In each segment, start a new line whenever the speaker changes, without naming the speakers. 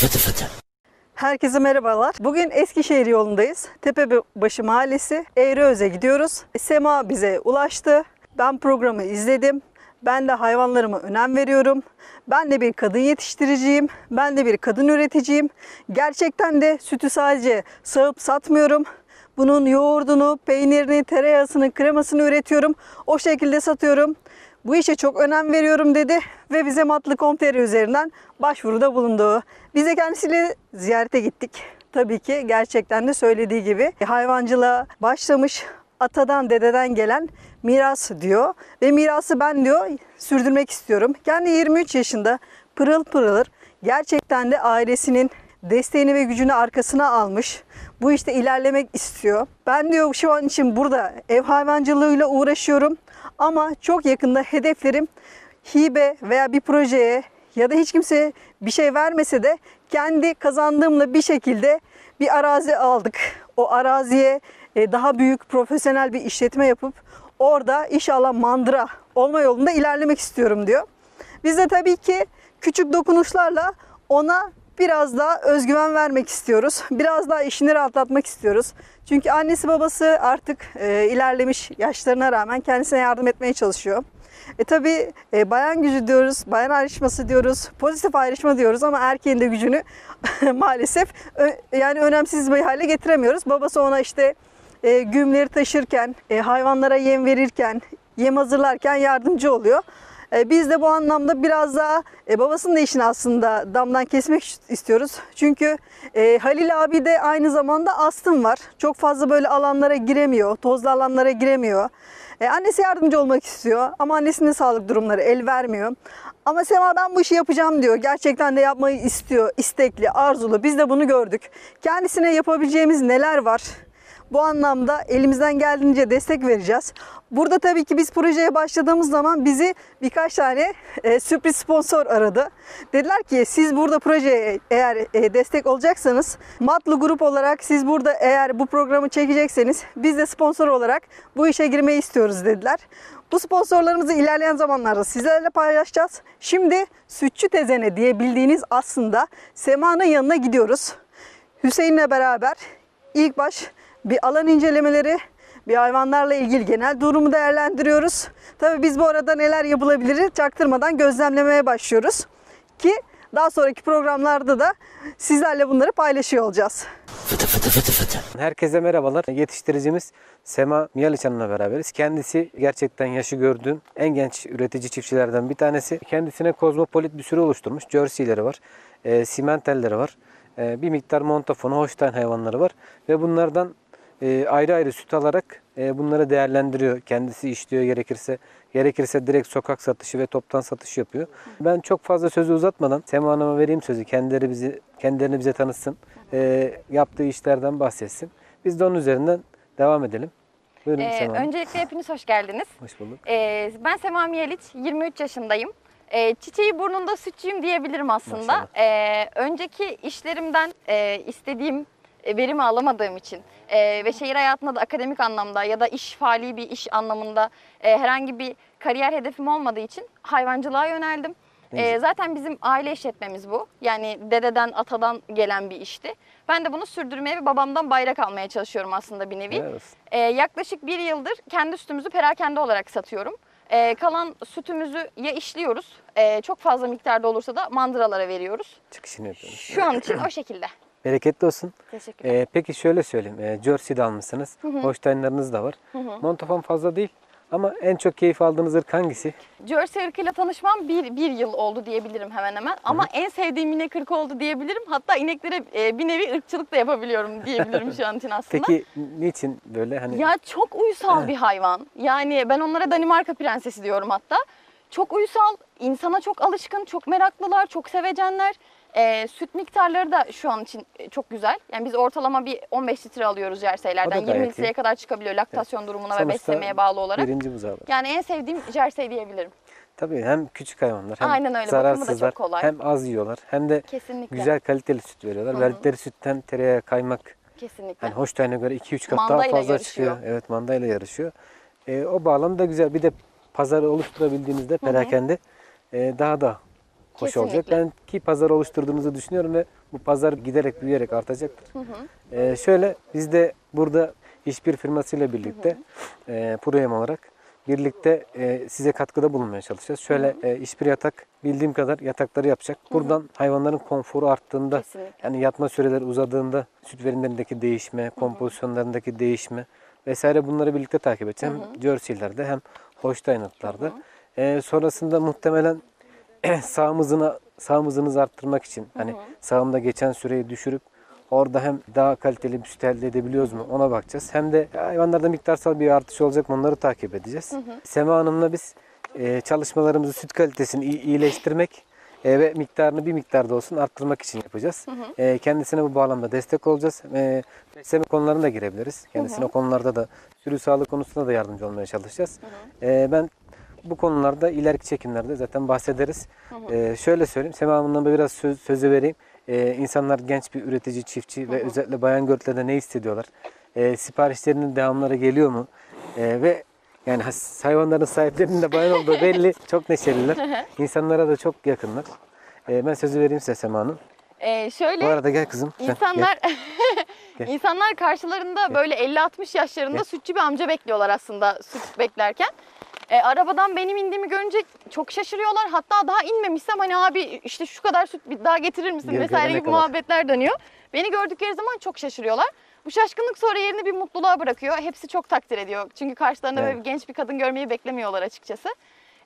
fıtı fıtı.
Herkese merhabalar. Bugün Eskişehir yolundayız. Tepebaşı Mahallesi Eğriöz'e gidiyoruz. Sema bize ulaştı. Ben programı izledim. Ben de hayvanlarıma önem veriyorum. Ben de bir kadın yetiştiriciyim. Ben de bir kadın üreticiyim. Gerçekten de sütü sadece sağıp satmıyorum. Bunun yoğurdunu, peynirini, tereyağısını, kremasını üretiyorum. O şekilde satıyorum. Bu işe çok önem veriyorum dedi ve bize matlı.com.tr üzerinden başvuruda bulundu. Bize kendisiyle ziyarete gittik. Tabii ki gerçekten de söylediği gibi hayvancılığa başlamış atadan dededen gelen miras diyor. Ve mirası ben diyor sürdürmek istiyorum. Kendi 23 yaşında pırıl pırılır. Gerçekten de ailesinin desteğini ve gücünü arkasına almış. Bu işte ilerlemek istiyor. Ben diyor şu an için burada ev hayvancılığıyla uğraşıyorum. Ama çok yakında hedeflerim hibe veya bir projeye ya da hiç kimseye bir şey vermese de kendi kazandığımla bir şekilde bir arazi aldık. O araziye e, daha büyük profesyonel bir işletme yapıp orada inşallah mandıra olma yolunda ilerlemek istiyorum diyor. Biz de tabii ki küçük dokunuşlarla ona biraz daha özgüven vermek istiyoruz. Biraz daha işini rahatlatmak istiyoruz. Çünkü annesi babası artık e, ilerlemiş yaşlarına rağmen kendisine yardım etmeye çalışıyor. E tabi bayan gücü diyoruz, bayan ayrışması diyoruz, pozitif ayrışma diyoruz ama erkeğin de gücünü maalesef ö- yani önemsiz bir hale getiremiyoruz. Babası ona işte e, güğümleri taşırken, e, hayvanlara yem verirken, yem hazırlarken yardımcı oluyor. E, Biz de bu anlamda biraz daha e, babasının da işini aslında damdan kesmek istiyoruz. Çünkü e, Halil abi de aynı zamanda astım var. Çok fazla böyle alanlara giremiyor, tozlu alanlara giremiyor. Annesi yardımcı olmak istiyor ama annesinin sağlık durumları el vermiyor. Ama Sema ben bu işi yapacağım diyor. Gerçekten de yapmayı istiyor, istekli, arzulu. Biz de bunu gördük. Kendisine yapabileceğimiz neler var? Bu anlamda elimizden geldiğince destek vereceğiz. Burada tabii ki biz projeye başladığımız zaman bizi birkaç tane e, sürpriz sponsor aradı. Dediler ki siz burada projeye eğer e, destek olacaksanız Matlı Grup olarak siz burada eğer bu programı çekecekseniz biz de sponsor olarak bu işe girmeyi istiyoruz dediler. Bu sponsorlarımızı ilerleyen zamanlarda sizlerle paylaşacağız. Şimdi Sütçü Tezene diye bildiğiniz aslında Sema'nın yanına gidiyoruz. Hüseyin'le beraber ilk baş bir alan incelemeleri, bir hayvanlarla ilgili genel durumu değerlendiriyoruz. Tabii biz bu arada neler yapılabilir çaktırmadan gözlemlemeye başlıyoruz. Ki daha sonraki programlarda da sizlerle bunları paylaşıyor olacağız.
Fıtı fıtı fıtı fıtı.
Herkese merhabalar. Yetiştiricimiz Sema Miyaliç Hanım'la beraberiz. Kendisi gerçekten yaşı gördüğüm en genç üretici çiftçilerden bir tanesi. Kendisine kozmopolit bir sürü oluşturmuş. Jersey'leri var, e, simentelleri var, e, bir miktar montafonu, Holstein hayvanları var. Ve bunlardan e, ayrı ayrı süt alarak e, bunları değerlendiriyor. Kendisi işliyor gerekirse. Gerekirse direkt sokak satışı ve toptan satış yapıyor. Ben çok fazla sözü uzatmadan Sema Hanım'a vereyim sözü. Kendileri bizi, kendilerini bize tanıtsın. E, yaptığı işlerden bahsetsin. Biz de onun üzerinden devam edelim. Buyurun
Ee,
Sema Hanım.
öncelikle hepiniz hoş geldiniz.
Hoş bulduk.
Ee, ben Sema Miyeliç, 23 yaşındayım. Ee, çiçeği burnunda sütçüyüm diyebilirim aslında. Ee, önceki işlerimden e, istediğim e, verimi alamadığım için e, ve şehir hayatında da akademik anlamda ya da iş faali bir iş anlamında e, herhangi bir kariyer hedefim olmadığı için hayvancılığa yöneldim.
Ne güzel.
zaten bizim aile işletmemiz bu. Yani dededen, atadan gelen bir işti. Ben de bunu sürdürmeye ve babamdan bayrak almaya çalışıyorum aslında bir nevi.
Olsun.
Ee, yaklaşık bir yıldır kendi sütümüzü perakende olarak satıyorum. Ee, kalan sütümüzü ya işliyoruz, ee, çok fazla miktarda olursa da mandıralara veriyoruz.
Çıkışını yapıyoruz.
Şu an için o şekilde.
Bereketli olsun.
Teşekkürler.
Ee, peki şöyle söyleyeyim. Ee, Jersey'de almışsınız. Holstein'larınız da var. Montafon fazla değil. Ama en çok keyif aldığınız ırk hangisi?
Jersey ırkıyla tanışmam bir, bir yıl oldu diyebilirim hemen hemen. Ama en sevdiğim inek ırkı oldu diyebilirim. Hatta ineklere e, bir nevi ırkçılık da yapabiliyorum diyebilirim şu an için aslında.
Peki niçin böyle hani
Ya çok uysal bir hayvan. Yani ben onlara Danimarka prensesi diyorum hatta. Çok uysal, insana çok alışkın, çok meraklılar, çok sevecenler. Ee, süt miktarları da şu an için e, çok güzel. Yani biz ortalama bir 15 litre alıyoruz
da
20
gayet
litreye
iyi.
kadar çıkabiliyor laktasyon durumuna ve
sonuçta
beslemeye bağlı olarak.
birinci buzağı var?
Yani en sevdiğim jersey diyebilirim.
Tabii hem küçük hayvanlar hem
Aynen öyle, bakımı da çok
zararsızlar
kolay.
hem az yiyorlar hem de
Kesinlikle.
güzel kaliteli süt veriyorlar. Verdikleri sütten tereyağı, kaymak
Kesinlikle.
hani Holstein'e göre 2-3 kat daha
Mandayla
fazla
yarışıyor.
çıkıyor. Evet mandayla yarışıyor. Ee, o bağlamda güzel. Bir de pazarı oluşturabildiğinizde perakende e, daha da hoş olacak.
Kesinlikle.
Ben ki pazar oluşturduğunuzu düşünüyorum ve bu pazar giderek büyüyerek artacaktır. Ee, şöyle biz de burada işbir firmasıyla birlikte e, Proyem olarak birlikte e, size katkıda bulunmaya çalışacağız. Şöyle e, işbir yatak bildiğim kadar yatakları yapacak. Buradan hayvanların konforu arttığında
Kesinlikle.
yani yatma süreleri uzadığında süt verimlerindeki değişme, kompozisyonlarındaki değişme vesaire bunları birlikte takip edeceğim. Hem Jersey'lerde hem Holstein'larda. Ee, sonrasında muhtemelen sağım hızını, sağım hızınızı arttırmak için hani sağımda geçen süreyi düşürüp orada hem daha kaliteli bir süt elde edebiliyoruz mu ona bakacağız. Hem de hayvanlarda miktarsal bir artış olacak mı onları takip edeceğiz. Sema Hanım'la biz e, çalışmalarımızı süt kalitesini iyi- iyileştirmek e, ve miktarını bir miktarda olsun arttırmak için yapacağız. E, kendisine bu bağlamda destek olacağız. E, besleme konularına da girebiliriz. Kendisine o konularda da sürü sağlığı konusunda da yardımcı olmaya çalışacağız. E, ben bu konularda ileriki çekimlerde zaten bahsederiz. E, şöyle söyleyeyim, Sema Hanım'dan da biraz söz, sözü vereyim. E, insanlar genç bir üretici, çiftçi ve özellikle bayan görüntülerde ne hissediyorlar? E, siparişlerinin devamları geliyor mu? E, ve yani hayvanların sahiplerinin de bayan olduğu belli. Çok neşeliler. İnsanlara da çok yakınlar. E, ben sözü vereyim size Sema Hanım.
Ee, şöyle
Bu arada gel kızım. gel.
İnsanlar
Gel.
insanlar karşılarında böyle 50-60 yaşlarında
Gel.
sütçü bir amca bekliyorlar aslında süt beklerken. E, arabadan benim indiğimi görünce çok şaşırıyorlar. Hatta daha inmemişsem hani abi işte şu kadar süt bir daha getirir misin
Geri
vesaire gibi
kadar.
muhabbetler dönüyor. Beni gördükleri zaman çok şaşırıyorlar. Bu şaşkınlık sonra yerini bir mutluluğa bırakıyor. Hepsi çok takdir ediyor. Çünkü karşılarında böyle
Evet.
bir genç bir kadın görmeyi beklemiyorlar açıkçası.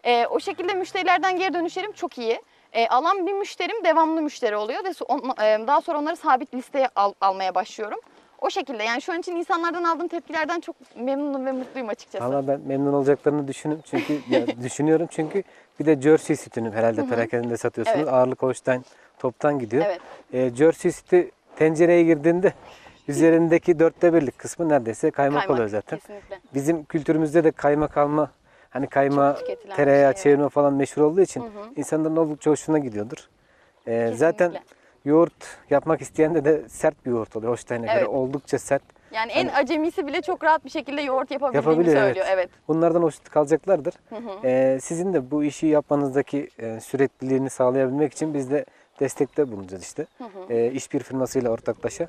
E, o şekilde müşterilerden geri dönüşlerim çok iyi. E, alan bir müşterim devamlı müşteri oluyor ve on- e, daha sonra onları sabit listeye al- almaya başlıyorum. O şekilde yani şu an için insanlardan aldığım tepkilerden çok memnunum ve mutluyum açıkçası.
Valla ben memnun olacaklarını düşünün çünkü ya, düşünüyorum çünkü bir de Jersey sütünü herhalde perakendinde satıyorsunuz.
Evet.
Ağırlık Holstein toptan gidiyor.
Evet.
E, Jersey sütü tencereye girdiğinde üzerindeki dörtte birlik kısmı neredeyse kaymak,
Kaymak,
oluyor zaten.
Kesinlikle.
Bizim kültürümüzde de kaymak alma hani
bir
tereyağı
şey,
çevirme falan meşhur olduğu için insanların oldukça hoşuna gidiyordur. E, zaten. Yoğurt yapmak isteyende de sert bir yoğurt oluyor. Holstein'e
Evet.
göre oldukça sert.
Yani en acemisi bile çok rahat bir şekilde yoğurt yapabildiğini
Yapabiliyor
söylüyor. Evet.
Bunlardan hoşnut kalacaklardır. Ee, sizin de bu işi yapmanızdaki e, sürekliliğini sağlayabilmek için biz de destekte bulunacağız işte. Ee, işbir firmasıyla ortaklaşa.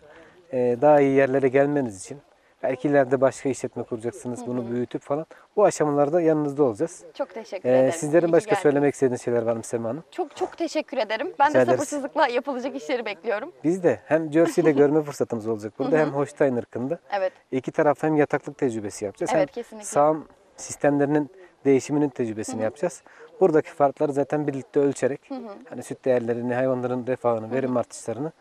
Ee, daha iyi yerlere gelmeniz için. Belki ileride başka işletme kuracaksınız, bunu büyütüp falan. Bu aşamalarda yanınızda olacağız.
Çok teşekkür
Ee,
ederim.
Sizlerin başka
geldiniz.
söylemek istediğiniz şeyler var mı Sema Hanım?
Çok çok teşekkür ederim. Ben
Rica
de
ederiz.
sabırsızlıkla yapılacak işleri bekliyorum.
Biz de hem Jersey'de görme fırsatımız olacak burada hem Holstein ırkında.
Evet.
İki taraf hem yataklık tecrübesi yapacağız
Evet,
hem
kesinlikle.
sağım sistemlerinin değişiminin tecrübesini yapacağız. Buradaki farkları zaten birlikte ölçerek hani süt değerlerini, hayvanların refahını, verim artışlarını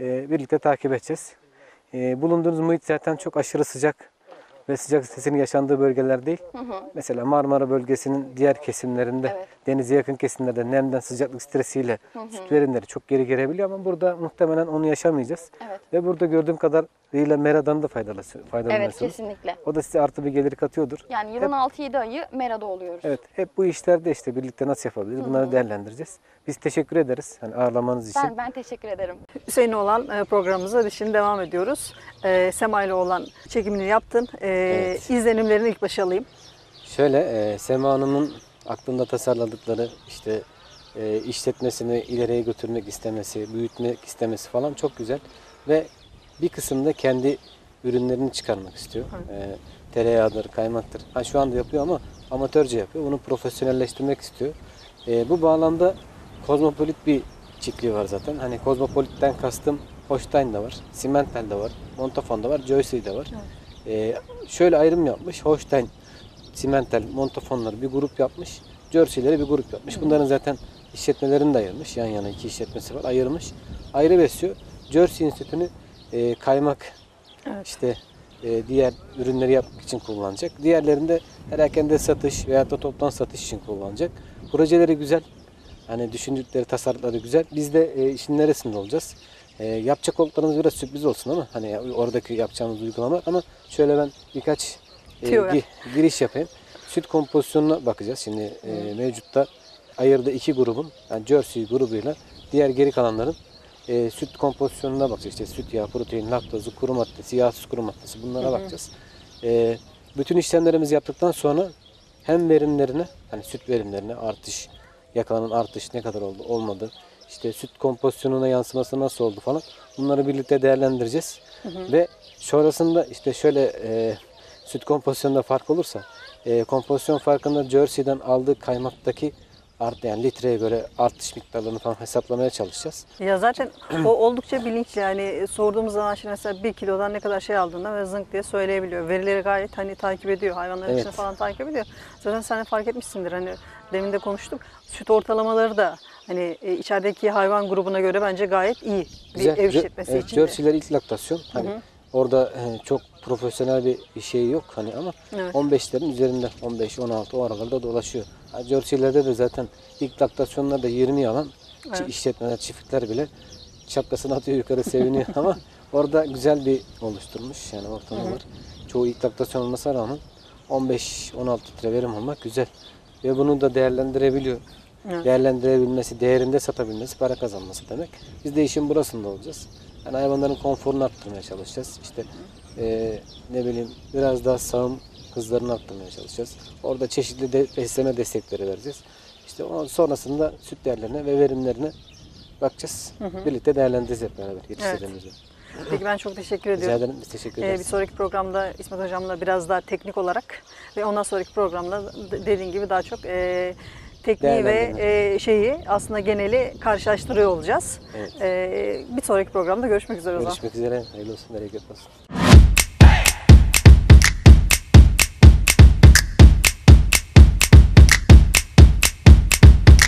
e, birlikte takip edeceğiz. E, bulunduğunuz muhit zaten çok aşırı sıcak ve sıcak sitesinin yaşandığı bölgeler değil. Mesela Marmara bölgesinin diğer kesimlerinde,
Evet.
denize yakın kesimlerde nemden sıcaklık stresiyle süt verimleri çok geri gelebiliyor ama burada muhtemelen onu yaşamayacağız.
Evet.
Ve burada gördüğüm kadarıyla Mera'dan da faydalanıyorsunuz.
Evet kesinlikle.
O da size artı bir gelir katıyordur.
Yani yılın 6-7 ayı Mera'da oluyoruz.
Evet, hep bu işlerde işte birlikte nasıl yapabiliriz bunları değerlendireceğiz. Biz teşekkür ederiz hani ağırlamanız için.
Ben ben teşekkür ederim.
Hüseyin olan e, programımıza biz şimdi devam ediyoruz. E, Sema ile olan çekimini yaptın. E,
Evet.
İzlenimlerini ilk başa alayım.
Şöyle e, Sema Hanım'ın aklında tasarladıkları işte e, işletmesini ileriye götürmek istemesi, büyütmek istemesi falan çok güzel. Ve bir kısımda kendi ürünlerini çıkarmak istiyor. E, tereyağıdır, kaymaktır. Ha, şu anda yapıyor ama amatörce yapıyor. Bunu profesyonelleştirmek istiyor. E, bu bağlamda kozmopolit bir çiftliği var zaten. Hani kozmopolitten kastım Holstein de var, Simmental de var, Montafon da var, Jersey de var. E, şöyle ayrım yapmış. Holstein Simmental, Montafonları bir grup yapmış. Jersey'leri bir grup yapmış. Bunların zaten işletmelerini de ayırmış. Yan yana iki işletmesi var. Ayırmış. Ayrı besliyor. Jersey Enstitüsü'nü e, kaymak işte e, diğer ürünleri yapmak için kullanacak. Diğerlerinde perakende satış veya da toptan satış için kullanacak. Projeleri güzel. Hani düşündükleri, tasarrufları güzel. Biz de e, işin neresinde olacağız? E, yapacak olduklarınız biraz sürpriz olsun ama hani oradaki yapacağımız uygulamalar ama şöyle ben birkaç e, gi- giriş yapayım. Süt kompozisyonuna bakacağız. Şimdi e, mevcutta ayırdığı iki grubun yani Jersey grubuyla diğer geri kalanların e, süt kompozisyonuna bakacağız. İşte süt yağı, protein, laktozu, kuru maddesi, yağsız kuru maddesi bunlara bakacağız. E, bütün işlemlerimizi yaptıktan sonra hem verimlerine hani süt verimlerine artış yakalanan artış ne kadar oldu, olmadı. İşte süt kompozisyonuna yansıması nasıl oldu falan. Bunları birlikte değerlendireceğiz. Ve sonrasında işte şöyle e, süt kompozisyonunda fark olursa e, kompozisyon farkında Jersey'den aldığı kaymaktaki art yani litreye göre artış miktarlarını falan hesaplamaya çalışacağız.
Ya zaten o oldukça bilinçli yani sorduğumuz zaman şimdi mesela bir kilodan ne kadar şey aldığında ve zınk diye söyleyebiliyor. Verileri gayet hani takip ediyor. Hayvanların
Evet.
içini falan takip ediyor. Zaten sen de fark etmişsindir hani demin de konuştuk. Süt ortalamaları da hani e, içerideki hayvan grubuna göre bence gayet iyi. Bir
Güzel.
ev işletmesi
evet,
için.
Jersey'ler ilk laktasyon. Hani orada e, çok profesyonel bir, şey yok hani ama
Evet.
15'lerin üzerinde 15 16 o aralarda dolaşıyor. Jersey'lerde de zaten ilk laktasyonlarda 20 alan
Evet.
işletmeler, çiftlikler bile şapkasını atıyor yukarı seviniyor ama orada güzel bir oluşturmuş yani ortamı var. Çoğu ilk laktasyon olmasına rağmen 15-16 litre verim almak güzel. Ve bunu da değerlendirebiliyor.
Evet.
Değerlendirebilmesi, değerinde satabilmesi, para kazanması demek. Biz de işin burasında olacağız. Yani hayvanların konforunu arttırmaya çalışacağız. İşte eee, ne bileyim biraz daha sağım hızlarını arttırmaya çalışacağız. Orada çeşitli de besleme destekleri vereceğiz. İşte ondan sonrasında süt değerlerine ve verimlerine bakacağız. Birlikte değerlendireceğiz hep beraber yetiştirdiğimizi.
Peki ben çok teşekkür
Rica
ediyorum.
ederim. Biz teşekkür
Ee,
ederiz.
bir sonraki programda İsmet Hocam'la biraz daha teknik olarak ve ondan sonraki programda dediğin gibi daha çok e, tekniği ve e, şeyi aslında geneli karşılaştırıyor olacağız.
Evet.
Ee, bir sonraki programda görüşmek üzere o zaman.
Görüşmek üzere. Hayırlı olsun. Bereket olsun.